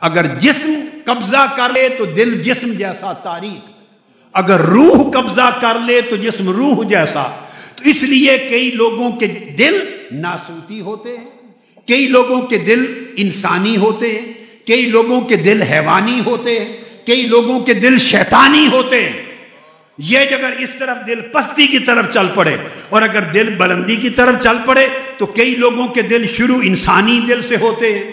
اگر جسم قبضہ کر لے تو دل جسم جیسا تاریخ اگر روح قبضہ کر لے تو جسم روح جیسا تو اس لیے کئی لوگوں کے دل ناسوتی ہوتے ہیں، کئی لوگوں کے دل انسانی ہوتے ہیں، کئی لوگوں کے دل حیوانی ہوتے ہیں، کئی لوگوں کے دل شیطانی ہوتے ہیں۔ یہ اگر اس طرف دل پستی کی طرف چل پڑے اور اگر دل بلندی کی طرف چل پڑے تو کئی لوگوں کے دل شروع انسانی دل سے ہوتے ہیں۔